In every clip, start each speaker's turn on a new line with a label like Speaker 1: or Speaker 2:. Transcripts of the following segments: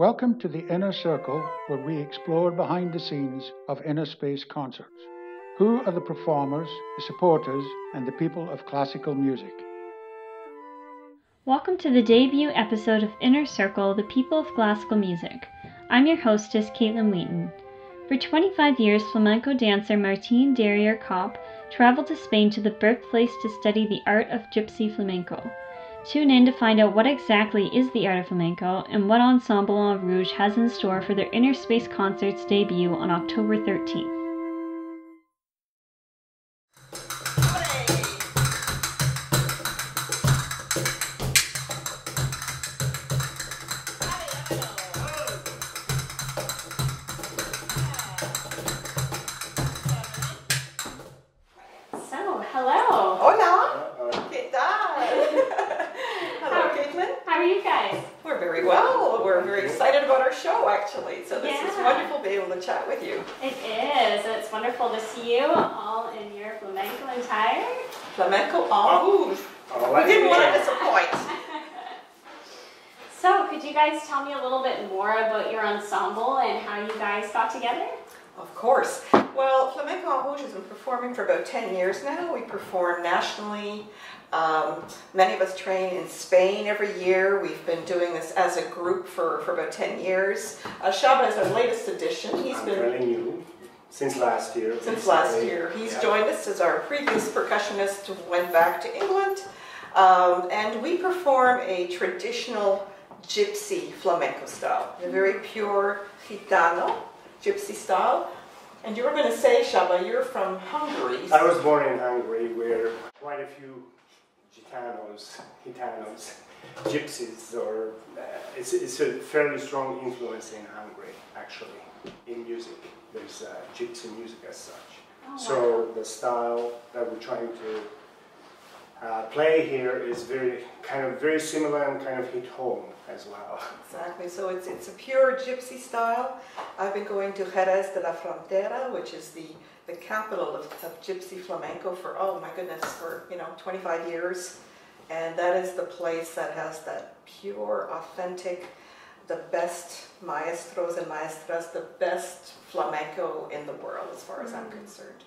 Speaker 1: Welcome to the Inner Circle, where we explore behind the scenes of Inner Space concerts. Who are the performers, the supporters, and the people of classical music?
Speaker 2: Welcome to the debut episode of Inner Circle, the people of classical music. I'm your hostess, Katelyn Wheaton. For 25 years, flamenco dancer Martine Durier-Copp traveled to Spain to the birthplace to study the art of gypsy flamenco. Tune in to find out what exactly is the art of flamenco and what Ensemble en Rouge has in store for their Inner Space Concerts debut on October 13th. Are you guys?
Speaker 3: We're very well. We're very excited about our show, actually. So this is wonderful to be able to chat with you.
Speaker 2: It is. It's wonderful to see you all in your flamenco attire.
Speaker 3: Flamenco en rouge. We didn't want to disappoint.
Speaker 2: So, could you guys tell me a little bit more about your ensemble and how you guys got together?
Speaker 3: Of course. Well, Flamenco en Rouge has been performing for about 10 years now. We perform nationally. Um, many of us train in Spain every year. We've been doing this as a group for, for about 10 years. Uh, Csaba is our latest addition. He's
Speaker 4: I'm
Speaker 3: been
Speaker 4: fairly new since last year.
Speaker 3: since last year. He's
Speaker 4: Yeah.
Speaker 3: joined us as our previous percussionist who went back to England. Um, and we perform a traditional gypsy flamenco style, a very pure gitano gypsy style. And you were going to say, Csaba, you're from Hungary.
Speaker 4: I was born in Hungary where quite a few gitanos, gitanos, gypsies, or uh, it's, it's a fairly strong influence in Hungary actually in music. There's uh, gypsy music as such.
Speaker 2: Oh,
Speaker 4: So the style that we're trying to uh, play here is very kind of very similar and kind of hit home as well.
Speaker 3: Exactly. So it's it's a pure gypsy style. I've been going to Jerez de la Frontera, which is the the capital of, of gypsy flamenco for oh my goodness for you know 25 years, and that is the place that has that pure, authentic, the best maestros and maestras, the best flamenco in the world as far as I'm concerned.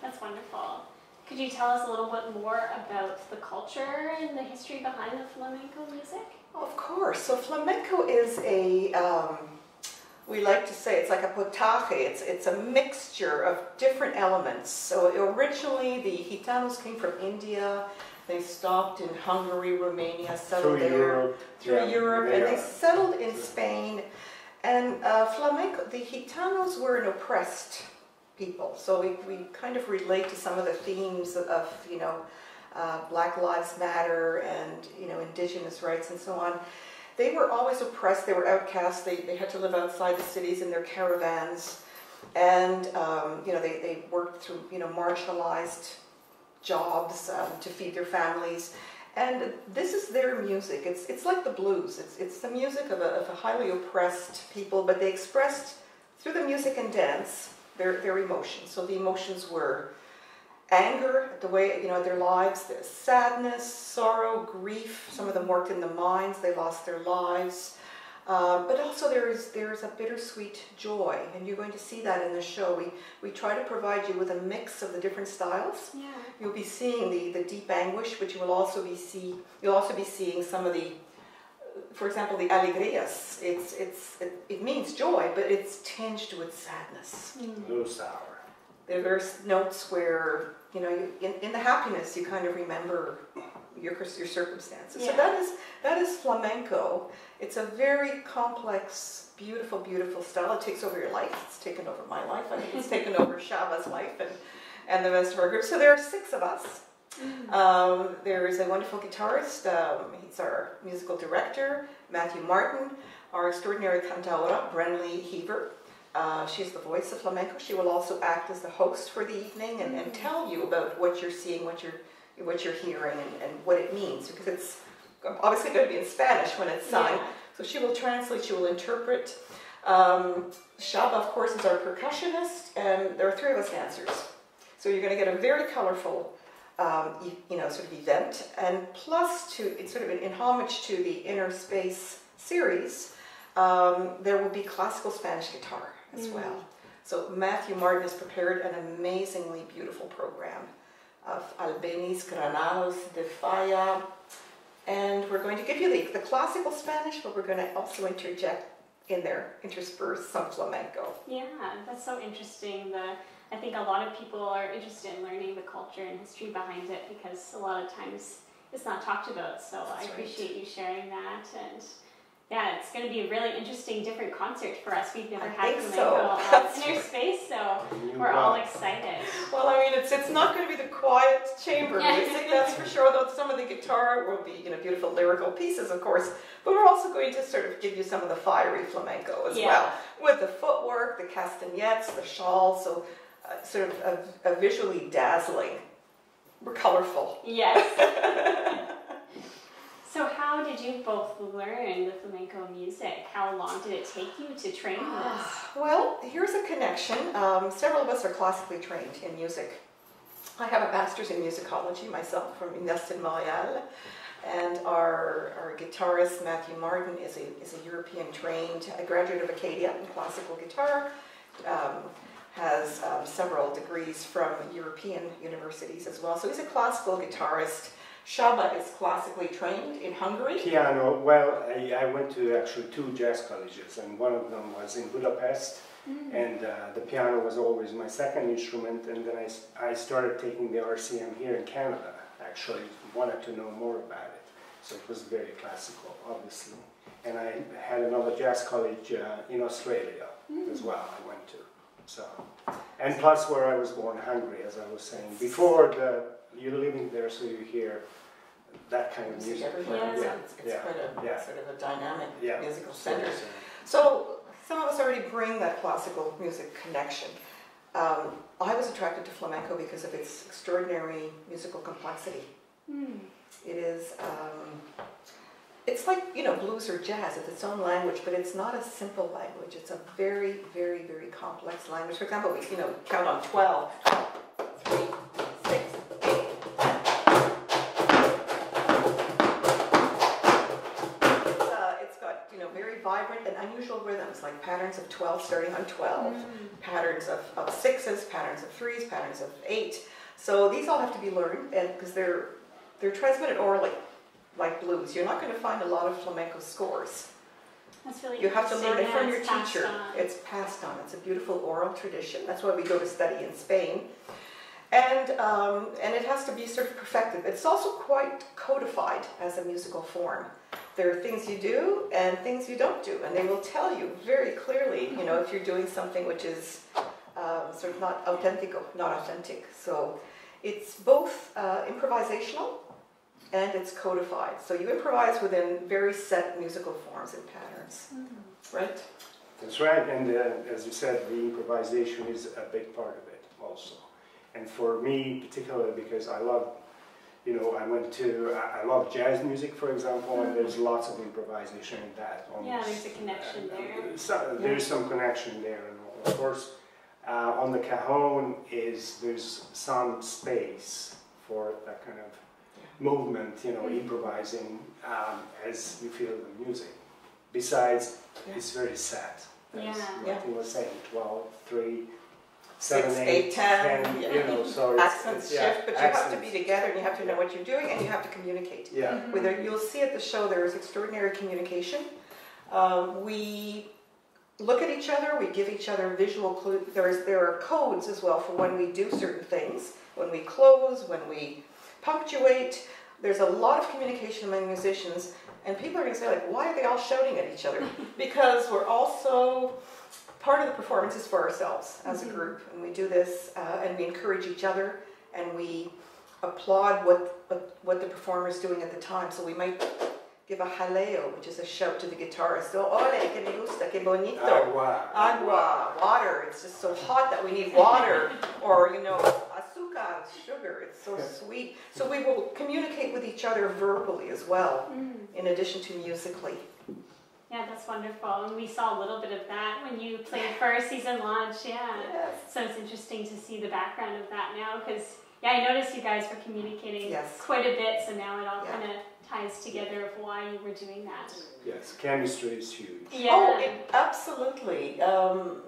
Speaker 2: That's wonderful. Could you tell us a little bit more about the culture and the history behind the flamenco music?
Speaker 3: Of course. So flamenco is a, um, we like to say it's like a potaje. It's, it's a mixture of different elements. So originally the Gitanos came from India. They stopped in Hungary, Romania, settled
Speaker 4: Through
Speaker 3: there.
Speaker 4: Europe,
Speaker 3: Through
Speaker 4: yeah,
Speaker 3: Europe, and they settled in Spain. And uh, flamenco, the Gitanos were an oppressed people. So we, we kind of relate to some of the themes of, of you know, uh, Black Lives Matter and, you know, indigenous rights and so on. They were always oppressed. They were outcasts. They, they had to live outside the cities in their caravans. And, um, you know, they, they worked through, you know, marginalized jobs um, to feed their families. And this is their music. It's, it's like the blues. It's, it's the music of a, of a highly oppressed people, but they expressed through the music and dance their, their emotions. So the emotions were anger at the way, you know, their lives, the sadness, sorrow, grief. Some of them worked in the mines, they lost their lives. Uh, but also there is there is a bittersweet joy, and you're going to see that in the show. We we try to provide you with a mix of the different styles.
Speaker 2: Yeah.
Speaker 3: You'll be seeing the, the deep anguish, but you will also be see you'll also be seeing some of the, for example, the alegrias. It's it's it, it means joy, but it's tinged with sadness.
Speaker 4: A little sour.
Speaker 3: There's notes where you know you, in, in the happiness you kind of remember your your circumstances. So that is that is flamenco. It's a very complex, beautiful, beautiful style. It takes over your life. It's taken over my life. I think it's taken over Csaba's life and and the rest of our group. So there are six of us. Um, there is a wonderful guitarist. Um, he's our musical director, Matthew Martin. Our extraordinary cantaora, Brenly Heaver. Uh, she's the voice of flamenco. She will also act as the host for the evening and, and tell you about what you're seeing, what you're what you're hearing, and, and what it means because it's obviously going to be in Spanish when it's sung.
Speaker 2: Yeah.
Speaker 3: So she will translate, she will interpret. Um, Csaba, of course, is our percussionist, and there are three of us dancers. So you're going to get a very colorful um, you, you know, sort of event, and plus to it's sort of in homage to the Inner Space series. Um, there will be classical Spanish guitar as
Speaker 2: Mm.
Speaker 3: well. So Matthew Martin has prepared an amazingly beautiful program of Albeniz, Granados, de Falla, and we're going to give you the, the classical Spanish, but we're going to also interject in there, intersperse some flamenco.
Speaker 2: Yeah, that's so interesting. The I think a lot of people are interested in learning the culture and history behind it because a lot of times it's not talked about. So I
Speaker 3: That's right.
Speaker 2: appreciate you sharing that and. Yeah, it's going to be a really interesting, different concert for us. We've never
Speaker 3: I
Speaker 2: had
Speaker 3: think
Speaker 2: flamenco
Speaker 3: so. That's
Speaker 2: in our
Speaker 3: right.
Speaker 2: space, so we're all excited.
Speaker 3: Well, I mean, it's it's not going to be the quiet chamber
Speaker 2: Yeah.
Speaker 3: music, that's for sure. Though some of the guitar will be, you know, beautiful lyrical pieces, of course. But we're also going to sort of give you some of the fiery flamenco as
Speaker 2: Yeah.
Speaker 3: well, with the footwork, the castanets, the shawl. So, uh, sort of a, a visually dazzling. We're colorful.
Speaker 2: Yes. so, how did you both learn the flamenco music? How long did it take you to train this?
Speaker 3: Well, here's a connection. Um, several of us are classically trained in music. I have a master's in musicology myself from Université Montréal, and our, our guitarist Matthew Martin is a, is a European trained, a graduate of Acadia in classical guitar, um, has um, several degrees from European universities as well. So he's a classical guitarist. Csaba is classically trained in Hungary.
Speaker 4: Piano, well, I, I went to actually two jazz colleges, and one of them was in Budapest, and uh, the piano was always my second instrument, and then I, I started taking the RCM here in Canada, actually, wanted to know more about it. So it was very classical, obviously. And I had another jazz college uh, in Australia as well, I went to. So, and plus where I was born, Hungary, as I was saying. Before the, you're living there, so you hear that kind of
Speaker 3: Music
Speaker 4: music.
Speaker 3: everywhere.
Speaker 2: Yeah.
Speaker 3: It's, it's
Speaker 4: Yeah.
Speaker 3: quite a
Speaker 4: Yeah.
Speaker 3: sort of a dynamic
Speaker 4: Yeah.
Speaker 3: musical center.
Speaker 4: so-
Speaker 3: So some of us already bring that classical music connection. Um, I was attracted to flamenco because of its extraordinary musical complexity.
Speaker 2: Hmm.
Speaker 3: It is, um, it's like, you know, blues or jazz. It's its own language, but it's not a simple language. It's a very, very, very complex language. For example, we, you know, count on 12, vibrant and unusual rhythms, like patterns of 12 starting on 12, patterns of, of sixes, patterns of threes, patterns of eight. So these all have to be learned, and because they're they're transmitted orally, like blues. You're not going to find a lot of flamenco scores.
Speaker 2: That's really
Speaker 3: You have to learn it from your teacher.
Speaker 2: on.
Speaker 3: It's passed on. It's a beautiful oral tradition. That's why we go to study in Spain. And, um, and it has to be sort of perfected. It's also quite codified as a musical form. There are things you do and things you don't do, and they will tell you very clearly, you know, if you're doing something which is um, sort of not authentico, not authentic. So it's both uh, improvisational and it's codified. So you improvise within very set musical forms and patterns, right?
Speaker 4: That's right, and uh, as you said, the improvisation is a big part of it also. And for me, particularly because I love, you know, I went to, I I love jazz music, for example, and there's lots of improvisation in that.
Speaker 2: Mm-hmm. Yeah, there's a connection there.
Speaker 4: So, there's some connection there, and of course, uh, on the cajon is there's some space for that kind of movement, you know,
Speaker 2: Mm-hmm.
Speaker 4: improvising um, as you feel the music. Besides,
Speaker 3: Yeah.
Speaker 4: it's very set. As
Speaker 2: Yeah.
Speaker 4: Martine was saying, 12, 3, 7,
Speaker 3: Six,
Speaker 4: 8,
Speaker 3: eight, 10,
Speaker 4: 10,
Speaker 3: yeah.
Speaker 4: you know, so it's,
Speaker 3: accents
Speaker 4: it's, yeah,
Speaker 3: shift, but you have to be together and you have to know what you're doing and you have to communicate.
Speaker 4: Yeah,
Speaker 3: Whether you'll see at the show, there is extraordinary communication. Um, we look at each other, we give each other visual clues. There's there are codes as well for when we do certain things, when we close, when we punctuate. There's a lot of communication among musicians, and people are going to say like, why are they all shouting at each other? because we're also part of the performance is for ourselves as a group, and we do this, uh, and we encourage each other, and we applaud what, what what the performer is doing at the time. So we might give a jaleo, which is a shout to the guitarist. Oh, ole, que me gusta, que bonito.
Speaker 4: agua.
Speaker 3: Agua, water. It's just so hot that we need water. or, you know, azúcar, sugar. It's so sweet. So we will communicate with each other verbally as well, in addition to musically.
Speaker 2: Yeah, that's wonderful. And we saw a little bit of that when you played for our season launch. Yeah.
Speaker 3: Yes.
Speaker 2: So it's interesting to see the background of that now because, yeah, I noticed you guys were communicating
Speaker 3: Yes.
Speaker 2: quite a bit. So now it all
Speaker 3: Yeah.
Speaker 2: kind of ties together of why you were doing that.
Speaker 4: Yes, chemistry is huge.
Speaker 2: Yeah.
Speaker 3: Oh, it, absolutely. Um,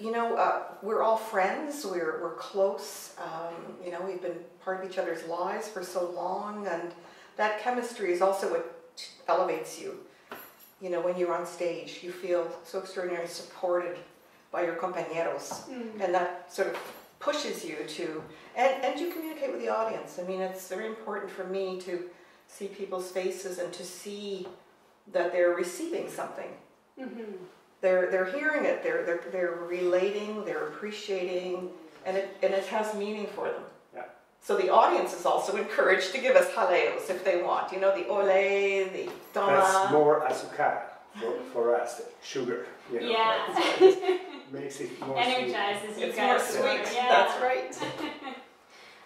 Speaker 3: you know, uh, we're all friends. We're we're close. Um, you know, we've been part of each other's lives for so long, and that chemistry is also what elevates you. You know, when you're on stage, you feel so extraordinarily supported by your compañeros,
Speaker 2: Mm.
Speaker 3: and that sort of pushes you to, and, and you communicate with the audience. I mean, it's very important for me to see people's faces and to see that they're receiving something.
Speaker 2: Mhm.
Speaker 3: They're, they're hearing it, they're, they're, they're relating, they're appreciating, and it, and it has meaning for them.
Speaker 4: Yeah.
Speaker 3: So the audience is also encouraged to give us jaleos if they want. You know, the ole, the
Speaker 4: That's
Speaker 3: toma.
Speaker 4: more azúcar for, for us, sugar. You know,
Speaker 2: Yeah.
Speaker 4: that makes it more sweet.
Speaker 2: Energizes you
Speaker 3: It's more sweet.
Speaker 2: Yeah.
Speaker 3: That's right.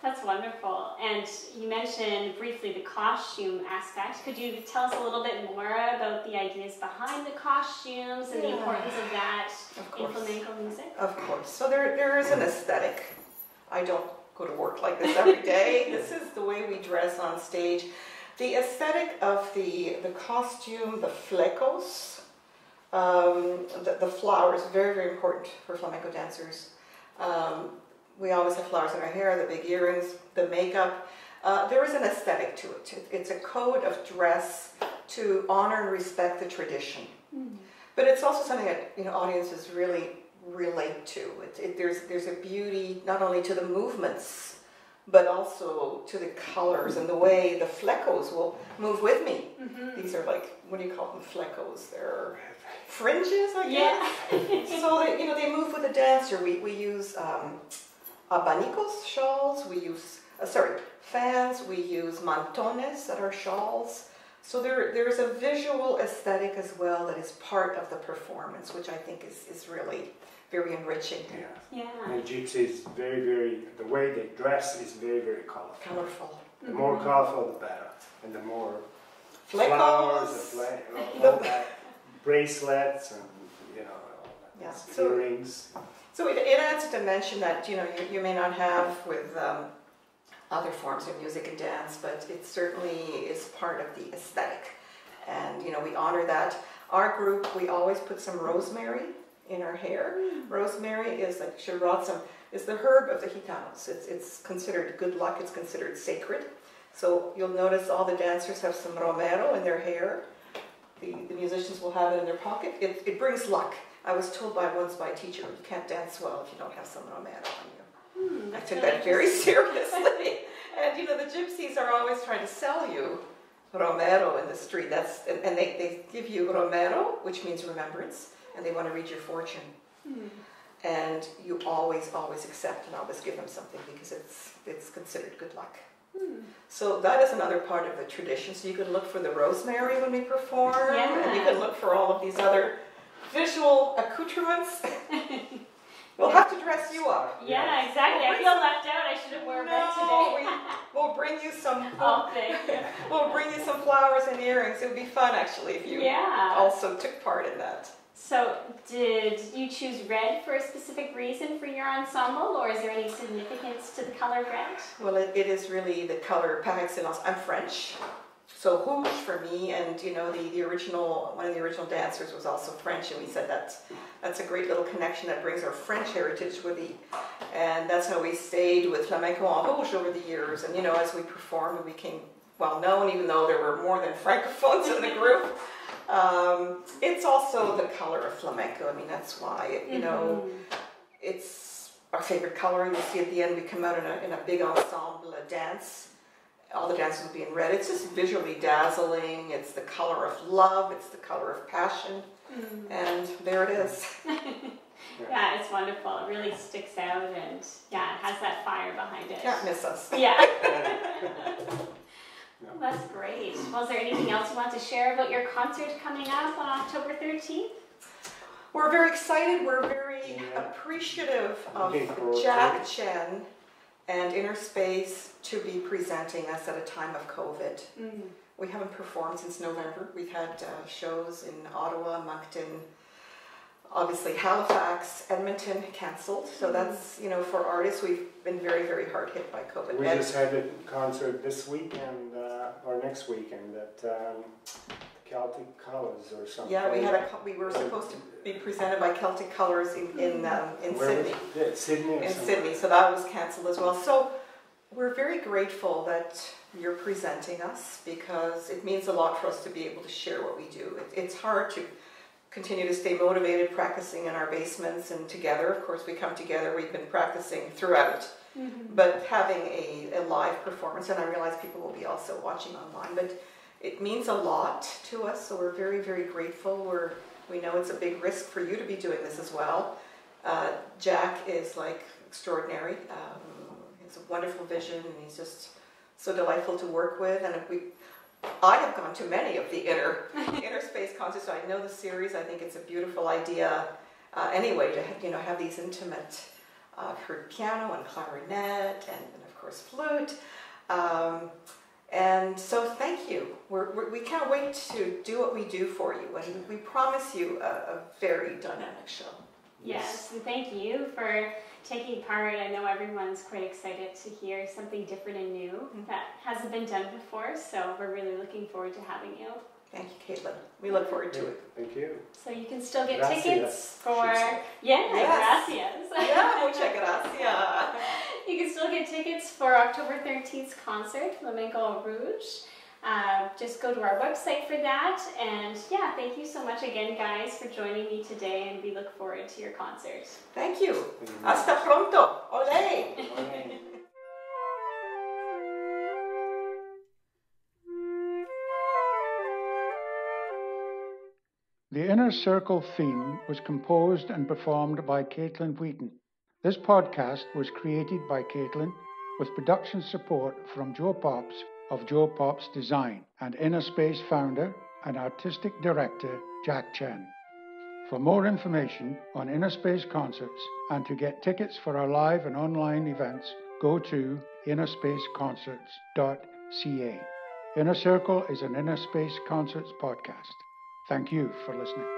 Speaker 2: That's wonderful. And you mentioned briefly the costume aspect. Could you tell us a little bit more about the ideas behind the costumes and the importance of that
Speaker 3: Of
Speaker 2: in
Speaker 3: course.
Speaker 2: flamenco music?
Speaker 3: Of course. So there, there is an aesthetic. I don't go to work like this every day. this is the way we dress on stage. The aesthetic of the, the costume, the flecos, um, the, the flowers, very, very important for flamenco dancers. Um, we always have flowers in our hair, the big earrings, the makeup. Uh, there is an aesthetic to it. It- It's a code of dress to honor and respect the tradition. But it's also something that you know audiences really relate to. It, it, there's there's a beauty not only to the movements, but also to the colors and the way the flecos will move with me. These are like what do you call them? Flecos. They're fringes, I guess.
Speaker 2: Yeah.
Speaker 3: so they, you know they move with the dancer. We we use um, abanicos shawls. We use uh, sorry fans. We use mantones that are shawls. So there there is a visual aesthetic as well that is part of the performance, which I think is is really very enriching,
Speaker 4: Yeah.
Speaker 2: yeah.
Speaker 4: And gypsy is very, very, the way they dress is very, very colorful.
Speaker 3: colorful.
Speaker 4: The more colorful, the better. And the more
Speaker 3: Flecos.
Speaker 4: flowers, the fla- all that, bracelets, and you know, all that.
Speaker 3: Yeah, so-
Speaker 4: earrings.
Speaker 3: So it, it adds a dimension that you know you, you may not have with um, other forms of music and dance, but it certainly is part of the aesthetic, and you know we honor that. Our group we always put some rosemary in our hair. Rosemary is like shirotsim is the herb of the Gitanos. It's it's considered good luck. It's considered sacred. So you'll notice all the dancers have some romero in their hair. The, the musicians will have it in their pocket. It, it brings luck. I was told by once by a teacher, you can't dance well if you don't have some romero on you.
Speaker 2: Hmm,
Speaker 3: I took that very seriously. and you know, the gypsies are always trying to sell you romero in the street. That's and, and they, they give you romero, which means remembrance, and they want to read your fortune.
Speaker 2: Hmm.
Speaker 3: And you always, always accept and always give them something because it's it's considered good luck.
Speaker 2: Hmm.
Speaker 3: So that is another part of the tradition. So you can look for the rosemary when we perform, and you can look for all of these other visual accoutrements. we'll have to dress you up.
Speaker 2: Yeah, exactly. I feel left out. I should have worn red
Speaker 3: No,
Speaker 2: today.
Speaker 3: we, we'll bring you some.
Speaker 2: Oh, thank you.
Speaker 3: We'll bring you some flowers and earrings. It would be fun actually if you
Speaker 2: Yeah.
Speaker 3: also took part in that.
Speaker 2: So, did you choose red for a specific reason for your ensemble, or is there any significance to the color red?
Speaker 3: Well, it, it is really the color par excellence. I'm French, so rouge for me, and you know the, the original one of the original dancers was also French, and we said that's that's a great little connection that brings our French heritage with the, and that's how we stayed with flamenco en rouge over the years. And you know, as we performed, we became well known, even though there were more than francophones in the group. Um, it's also the color of flamenco. I mean, that's why you know
Speaker 2: Mhm.
Speaker 3: it's our favorite color. and You'll see at the end we come out in a, in a big ensemble, a dance. All the dances will be in red. It's just visually dazzling. It's the color of love. It's the color of passion.
Speaker 2: Mm.
Speaker 3: And there it is.
Speaker 2: Yeah, it's wonderful. It really sticks out, and yeah, it has that fire behind it.
Speaker 3: Can't miss us.
Speaker 2: Yeah. Well, That's great. Well, is there anything else you want to share about your concert coming up on October 13th?
Speaker 3: We're very excited. We're very
Speaker 4: Yeah.
Speaker 3: appreciative of
Speaker 4: Looking forward to
Speaker 3: Jack
Speaker 4: it.
Speaker 3: Chen and Inner Space to be presenting us at a time of COVID.
Speaker 2: Mm.
Speaker 3: We haven't performed since November. We've had uh, shows in Ottawa, Moncton, obviously Halifax, Edmonton canceled. So
Speaker 2: Mhm.
Speaker 3: that's, you know, for artists, we've been very, very hard hit by COVID.
Speaker 4: We
Speaker 3: And-
Speaker 4: just had a concert this week, and uh, or next weekend at um, Celtic Colors or something.
Speaker 3: Yeah, we had a, we were supposed to be presented by Celtic Colors in, in, um, in
Speaker 4: Where was
Speaker 3: Sydney.
Speaker 4: it? Sydney. or
Speaker 3: In
Speaker 4: something.
Speaker 3: Sydney, so that was cancelled as well. So we're very grateful that you're presenting us because it means a lot for us to be able to share what we do. It, it's hard to continue to stay motivated practicing in our basements and together. Of course, we come together, we've been practicing throughout, but having a, a live performance, and I realize people will be also watching online, but it means a lot to us, so we're very, very grateful. We're, we know it's a big risk for you to be doing this as well. Uh, Jack is like extraordinary. Um, he has a wonderful vision, and he's just so delightful to work with. And if we, I have gone to many of the inner inner space concerts. So I know the series. I think it's a beautiful idea. Uh, anyway, to have, you know have these intimate. Uh, I've heard piano and clarinet, and, and of course flute. Um, and so, thank you. We're, we're, we can't wait to do what we do for you, and we promise you a, a very dynamic show.
Speaker 2: Yes, and thank you for taking part. I know everyone's quite excited to hear something different and new
Speaker 3: Mm-hmm.
Speaker 2: that hasn't been done before, so we're really looking forward to having you.
Speaker 3: Thank you, Katelyn. We look forward to it.
Speaker 4: Thank you.
Speaker 2: So you can still get
Speaker 4: Gracias,
Speaker 2: tickets for yeah,
Speaker 3: Yes.
Speaker 2: gracias.
Speaker 3: Yeah, muchas gracias.
Speaker 2: You can still get tickets for October 13th's concert, Flamenco Rouge. Uh, just go to our website for that. And yeah, thank you so much again, guys, for joining me today. And we look forward to your concert.
Speaker 3: Thank you. Hasta pronto. Ole.
Speaker 4: Bye.
Speaker 1: The Inner Circle theme was composed and performed by Katelyn Wheaton. This podcast was created by Katelyn with production support from Joe Pops of Joe Pops Design and Inner Space founder and artistic director Jack Chen. For more information on Inner Space concerts and to get tickets for our live and online events, go to innerspaceconcerts.ca. Inner Circle is an Inner Space Concerts podcast. Thank you for listening.